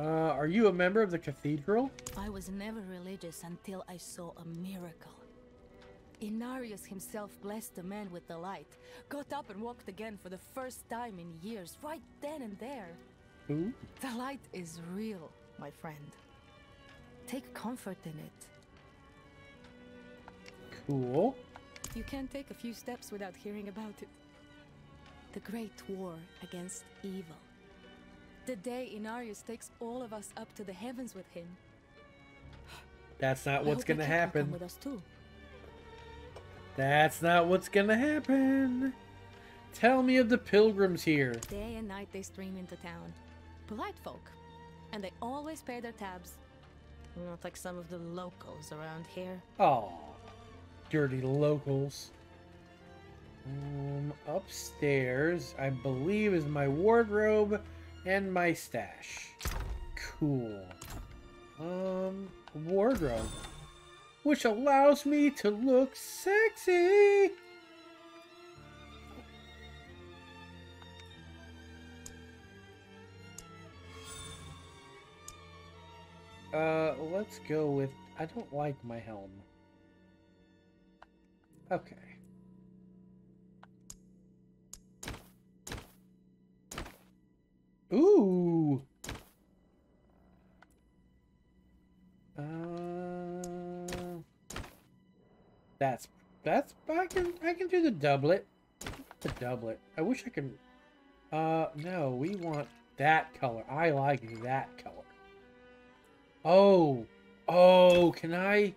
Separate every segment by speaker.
Speaker 1: Uh, are you a member of the cathedral?
Speaker 2: I was never religious until I saw a miracle. Inarius himself blessed the man with the light, got up and walked again for the first time in years, right then and there.
Speaker 1: Who?
Speaker 2: The light is real, my friend. Take comfort in it.
Speaker 1: Cool.
Speaker 2: You can't take a few steps without hearing about it. The Great War against evil. The day Inarius takes all of us up to the heavens with him.
Speaker 1: That's not
Speaker 2: I
Speaker 1: what's gonna
Speaker 2: kid will come
Speaker 1: happen.
Speaker 2: with us too.
Speaker 1: That's not what's gonna happen. Tell me of the pilgrims here.
Speaker 2: Day and night they stream into town. Polite folk. And they always pay their tabs. Not like some of the locals around here.
Speaker 1: Oh, dirty locals. Um, upstairs, I believe, is my wardrobe and my stash. Cool. Um, wardrobe. Which allows me to look sexy. Uh, let's go with. I don't like my helm. Okay. Ooh. Uh, that's that's I can I can do the doublet. The doublet. I wish I could. Uh, no, we want that color. I like that color. Oh, oh, can I?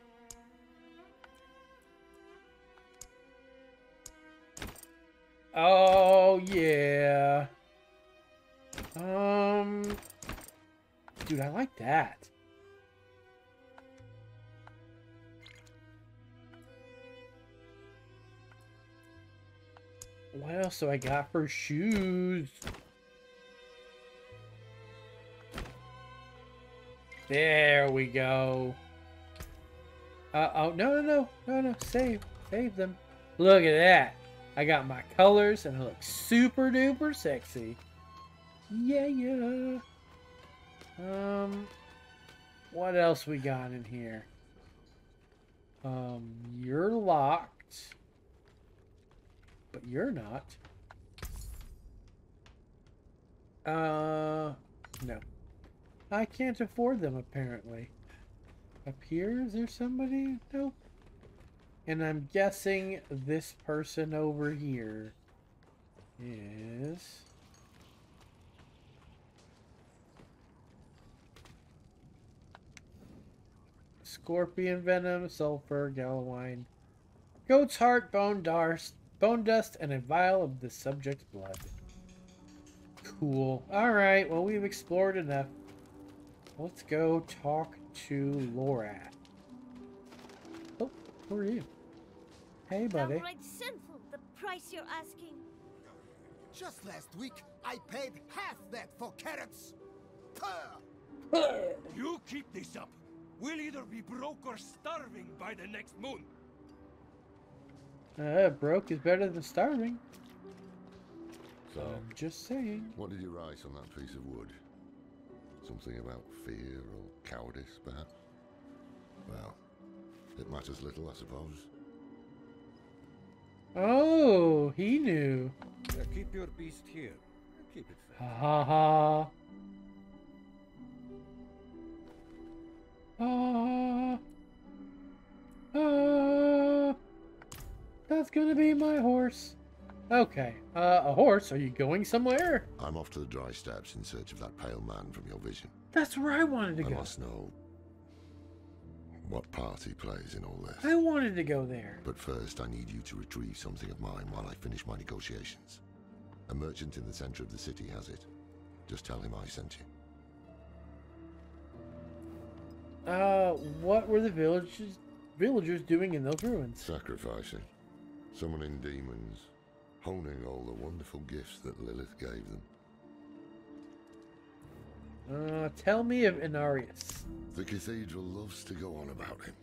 Speaker 1: Oh yeah. Dude, I like that. What else do I got for shoes? There we go. Uh oh, no, no, no, no, no, save, save them. Look at that. I got my colors and I look super duper sexy. Yeah, yeah. Um, what else we got in here? Um, you're locked, but you're not. Uh, no. I can't afford them, apparently. Up here, is there somebody? Nope. And I'm guessing this person over here is... Scorpion venom, sulfur, galawine, goat's heart, bone dust, bone dust, and a vial of the subject's blood. Cool. Alright, well we've explored enough. Let's go talk to Lorath. Oh, who are you? Hey, buddy.
Speaker 3: Downright sinful, the price you're asking.
Speaker 4: Just last week, I paid half that for carrots. Puh!
Speaker 5: You keep this up. We'll either be broke or starving by the next moon.
Speaker 1: Uh, broke is better than starving.
Speaker 6: So,
Speaker 1: I'm just saying.
Speaker 6: what did you write on that piece of wood? Something about fear or cowardice, perhaps? Well, it matters little, I suppose.
Speaker 1: Oh, he knew.
Speaker 5: Uh, keep your beast here. Keep it
Speaker 1: Ha ha ha. Ah. Ah. That's gonna be my horse. Okay. Uh, a horse? Are you going somewhere?
Speaker 6: I'm off to the Dry Steppes in search of that pale man from your vision.
Speaker 1: That's where I wanted to
Speaker 6: I
Speaker 1: go.
Speaker 6: must know what part he plays in all this.
Speaker 1: I wanted to go there.
Speaker 6: But first, I need you to retrieve something of mine while I finish my negotiations. A merchant in the center of the city has it. Just tell him I sent you.
Speaker 1: Uh, what were the villagers villagers doing in those ruins?
Speaker 6: Sacrificing. Summoning demons. Honing all the wonderful gifts that Lilith gave them.
Speaker 1: Uh, tell me of Inarius.
Speaker 6: The cathedral loves to go on about him.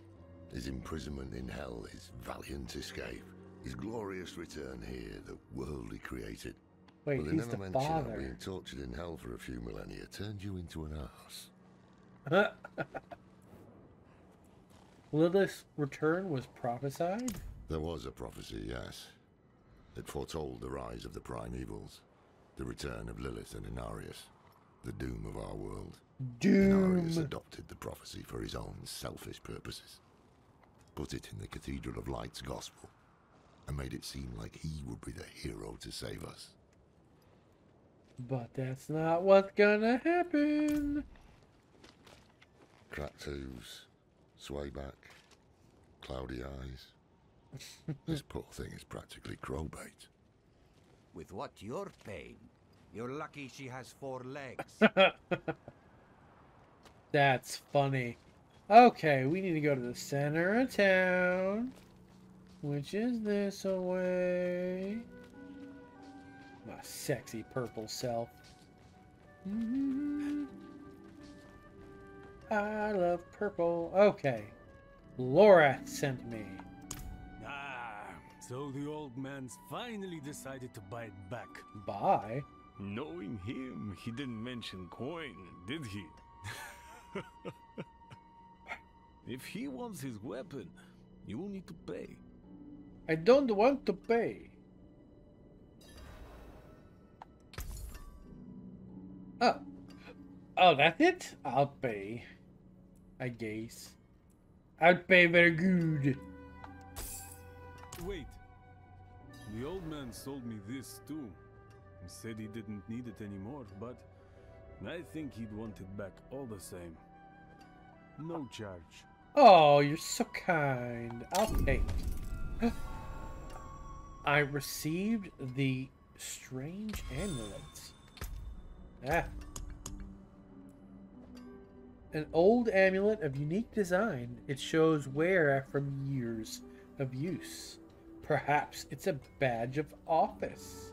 Speaker 6: His imprisonment in hell, his valiant escape, his glorious return here, the world he created.
Speaker 1: Wait,
Speaker 6: they
Speaker 1: he's
Speaker 6: never
Speaker 1: the father.
Speaker 6: being tortured in hell for a few millennia turned you into an ass.
Speaker 1: Lilith's return was prophesied?
Speaker 6: There was a prophecy, yes. It foretold the rise of the primevals, the return of Lilith and Inarius, the doom of our world. Inarius adopted the prophecy for his own selfish purposes, put it in the Cathedral of Light's gospel, and made it seem like he would be the hero to save us.
Speaker 1: But that's not what's gonna happen.
Speaker 6: Cracked hooves, sway back, cloudy eyes. this poor thing is practically crowbait.
Speaker 7: With what you're paying, you're lucky she has four legs.
Speaker 1: That's funny. Okay, we need to go to the center of town. Which is this away. My sexy purple self. Mhm. I love purple. Okay. Lorath sent me.
Speaker 5: Ah, so the old man's finally decided to buy it back.
Speaker 1: Buy?
Speaker 5: Knowing him, he didn't mention coin, did he? if he wants his weapon, you will need to pay.
Speaker 1: I don't want to pay. Oh. Oh, that's it? I'll pay. I guess. I'll pay very good.
Speaker 5: Wait. The old man sold me this too. He said he didn't need it anymore, but I think he'd want it back all the same. No charge.
Speaker 1: Oh, you're so kind. I'll pay. I received the strange amulet. Ah. An old amulet of unique design. It shows wear from years of use. Perhaps it's a badge of office.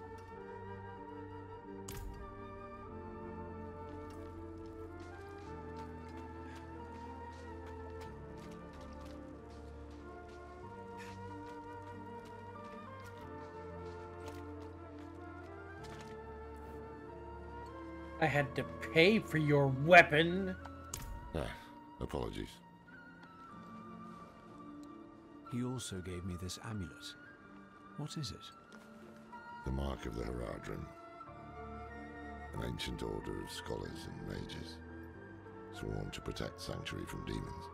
Speaker 1: I had to pay for your weapon.
Speaker 6: Ah, apologies.
Speaker 8: He also gave me this amulet. What is it?
Speaker 6: The mark of the Horadrim. An ancient order of scholars and mages, sworn to protect Sanctuary from demons.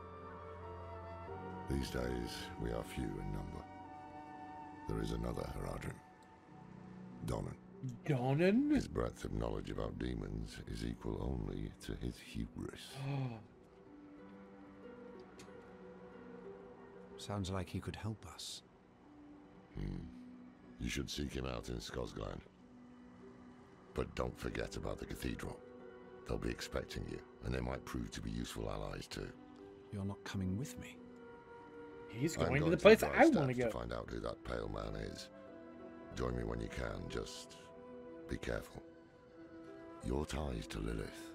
Speaker 6: These days, we are few in number. There is another Horadrim. Donan.
Speaker 1: Donan?
Speaker 6: His breadth of knowledge about demons is equal only to his hubris.
Speaker 8: Sounds like he could help us. Hmm.
Speaker 6: You should seek him out in Scosglen. But don't forget about the cathedral. They'll be expecting you, and they might prove to be useful allies too.
Speaker 8: You're not coming with me.
Speaker 1: He's
Speaker 6: I'm
Speaker 1: going to the
Speaker 6: to
Speaker 1: place
Speaker 6: advise
Speaker 1: I want to go.
Speaker 6: find out who that pale man is. Join me when you can, just be careful. Your ties to Lilith,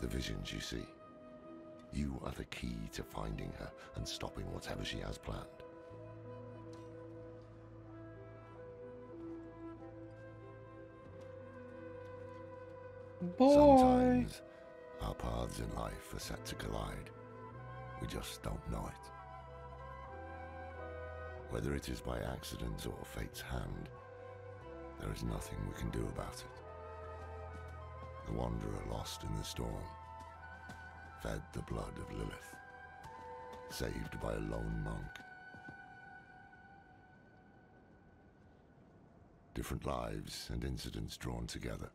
Speaker 6: the visions you see. You are the key to finding her and stopping whatever she has planned.
Speaker 1: Boy.
Speaker 6: Sometimes our paths in life are set to collide. We just don't know it. Whether it is by accident or fate's hand, there is nothing we can do about it. The wanderer lost in the storm, fed the blood of Lilith, saved by a lone monk. Different lives and incidents drawn together.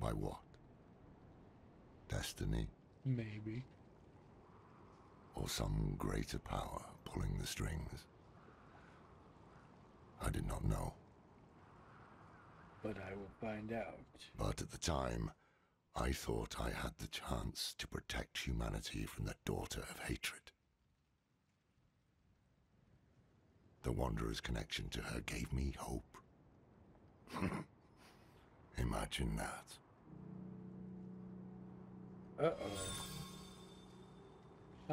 Speaker 6: By what? Destiny
Speaker 1: Maybe.
Speaker 6: or some greater power pulling the strings? I did not know,
Speaker 1: But I will find out.
Speaker 6: but at the time, I thought I had the chance to protect humanity from the daughter of hatred. The Wanderer's connection to her gave me hope. Imagine that.
Speaker 1: Uh-oh.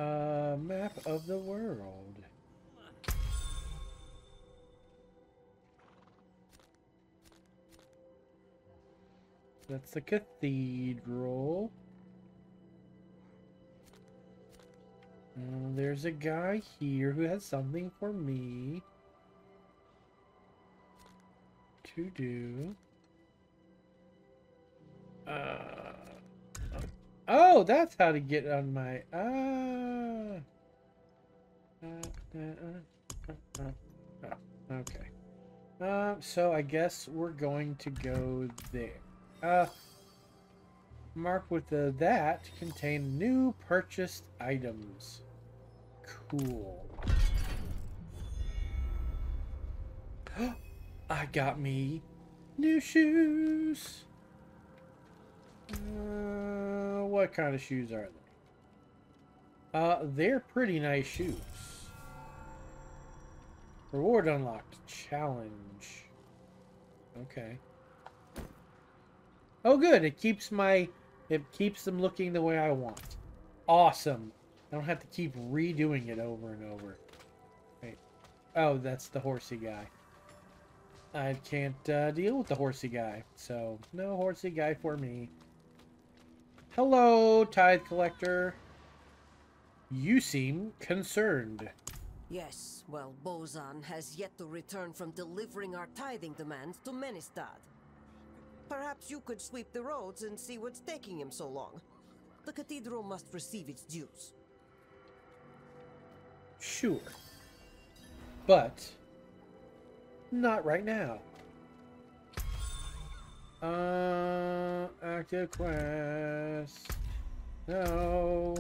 Speaker 1: Uh, map of the world. That's the cathedral. Uh, there's a guy here who has something for me to do. Uh, oh, that's how to get on my. Ah. Uh, uh, okay. Uh, so I guess we're going to go there. Uh, mark with the that contain new purchased items. Cool. I got me new shoes. Uh, what kind of shoes are they? Uh, they're pretty nice shoes. Reward unlocked. Challenge. Okay. Oh, good. It keeps my... It keeps them looking the way I want. Awesome. I don't have to keep redoing it over and over. Wait. Oh, that's the horsey guy. I can't uh, deal with the horsey guy. So, no horsey guy for me. Hello, tithe collector. You seem concerned.
Speaker 9: Yes, well, Bozan has yet to return from delivering our tithing demands to Menestad. Perhaps you could sweep the roads and see what's taking him so long. The cathedral must receive its dues.
Speaker 1: Sure. But not right now. Uh, active quest. No.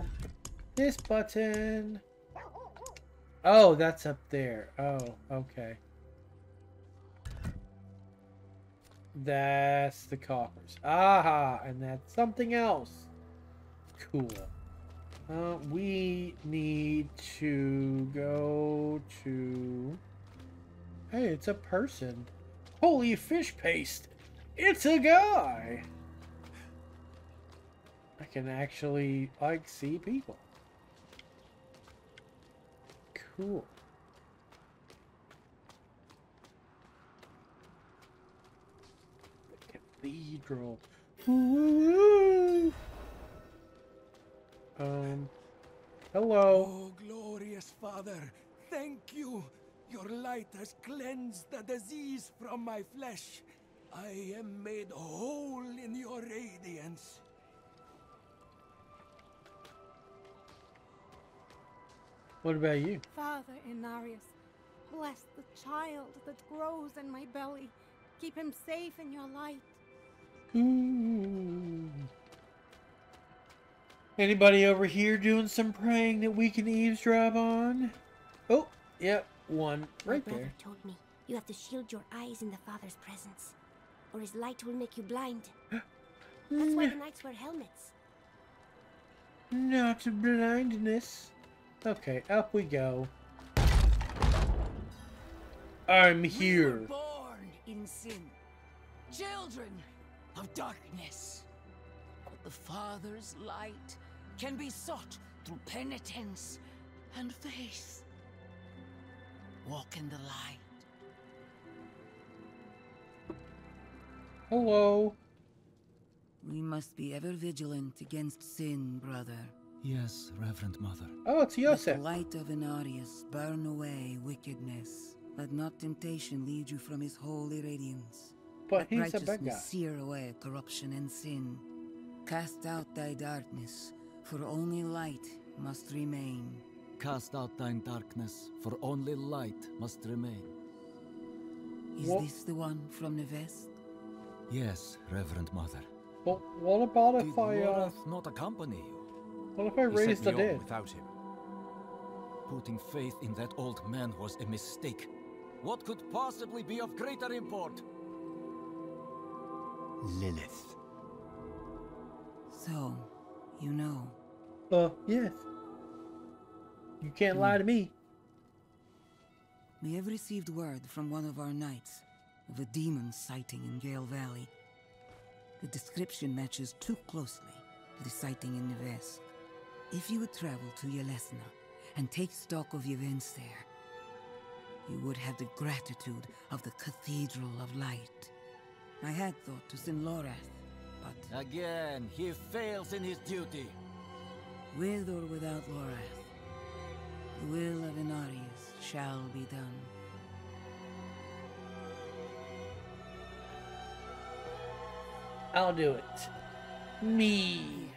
Speaker 1: This button. Oh, that's up there. Oh, okay. That's the coffers. Aha, and that's something else. Cool. Uh, we need to go to... Hey, it's a person. Holy fish paste! It's a guy! I can actually, like, see people. Cool. The cathedral. Ooh. Um, hello.
Speaker 10: Oh, glorious Father, thank you. Your light has cleansed the disease from my flesh. I am made whole in your radiance.
Speaker 1: What about you?
Speaker 11: Father Inarius, bless the child that grows in my belly. Keep him safe in your light.
Speaker 1: Ooh. Anybody over here doing some praying that we can eavesdrop on? Oh, yep, one right
Speaker 12: My brother
Speaker 1: there.
Speaker 12: told me you have to shield your eyes in the Father's presence, or his light will make you blind. That's why the knights wear helmets.
Speaker 1: Not blindness. Okay, up we go. I'm here.
Speaker 13: We born in sin, children of darkness. But the Father's light can be sought through penitence and faith. Walk in the light.
Speaker 1: Hello.
Speaker 13: We must be ever vigilant against sin, brother.
Speaker 8: Yes, Reverend Mother.
Speaker 1: Oh, it's
Speaker 13: Let
Speaker 1: Yosef.
Speaker 13: the light of Inarius burn away wickedness. Let not temptation lead you from his holy radiance.
Speaker 1: But
Speaker 13: Let
Speaker 1: he's a bad
Speaker 13: righteousness
Speaker 1: guy.
Speaker 13: sear away corruption and sin. Cast out thy darkness, for only light must remain.
Speaker 14: Cast out thine darkness, for only light must remain.
Speaker 13: Is
Speaker 1: What-
Speaker 13: this the one from Nevesk?
Speaker 8: Yes, Reverend Mother.
Speaker 1: Well, what about
Speaker 14: Did
Speaker 1: if I, uh,
Speaker 14: Lorath not accompany you?
Speaker 1: what if I
Speaker 8: He
Speaker 1: raise the
Speaker 8: me
Speaker 1: dead?
Speaker 8: without him. Putting faith in that old man was a mistake.
Speaker 14: What could possibly be of greater import?
Speaker 8: Lilith.
Speaker 13: So, you know.
Speaker 1: Uh, yes. You can't lie to me.
Speaker 13: We have received word from one of our knights of a demon sighting in Gale Valley. The description matches too closely to the sighting in Nevesk. If you would travel to Yelesna and take stock of the events there, you would have the gratitude of the Cathedral of Light. I had thought to send Lorath, But
Speaker 14: Again, he fails in his duty.
Speaker 13: with or without Lorath, the will of Inarius shall be done.
Speaker 1: I'll do it. Me.